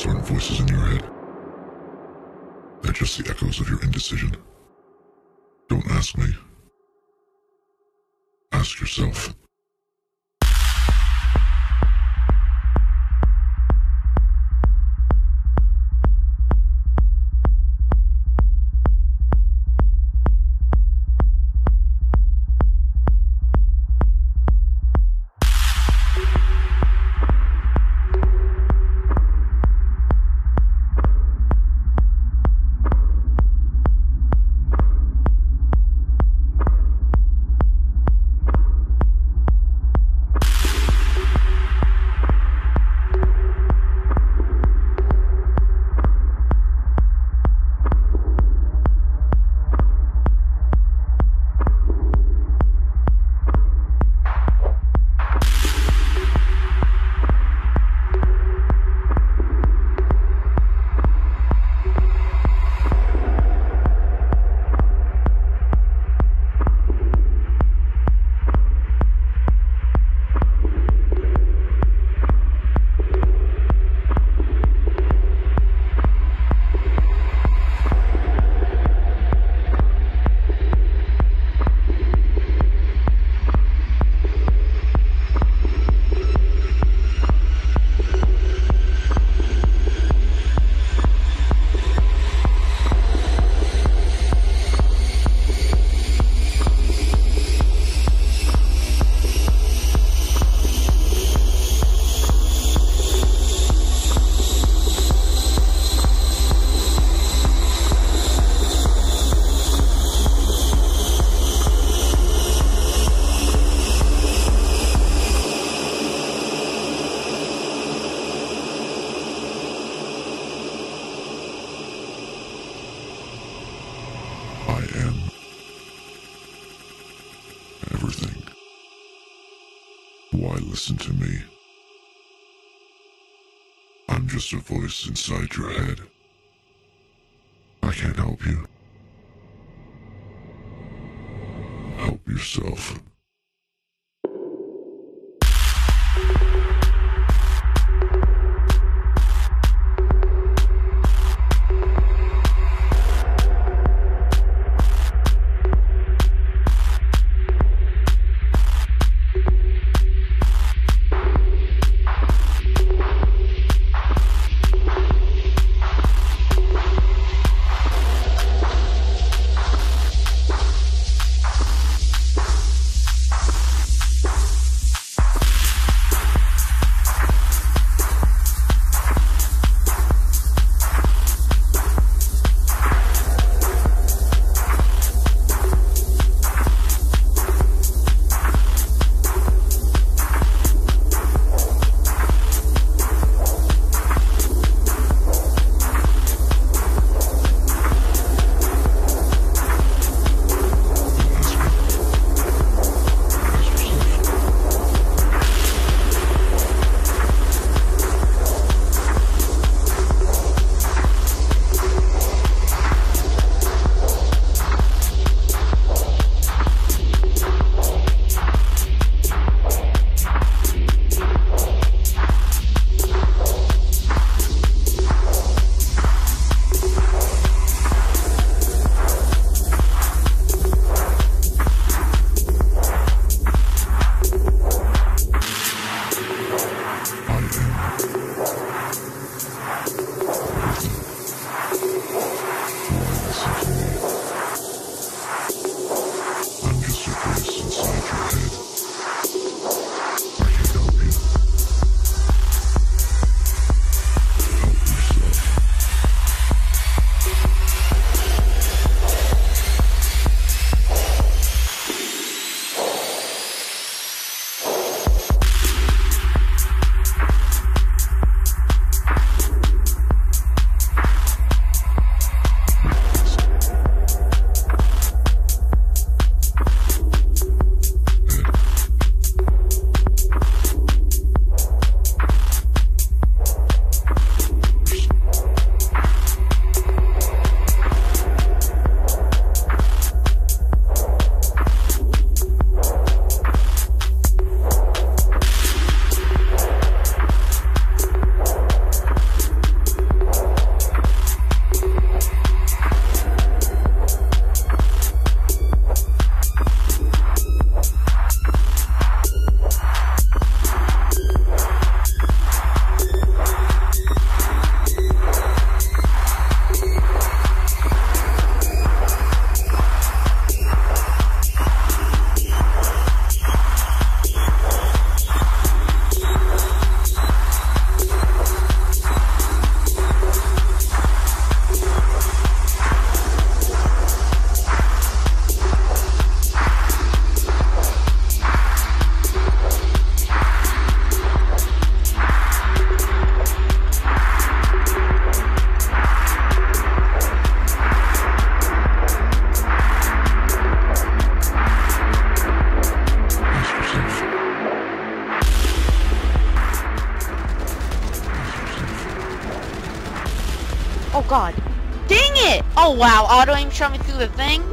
echoes aren't voices in your head. They're just the echoes of your indecision. Don't ask me. Ask yourself. Why listen to me? I'm just a voice inside your head. I can't help you. Help yourself. God. Dang it! Oh wow, auto aim shot me through the thing?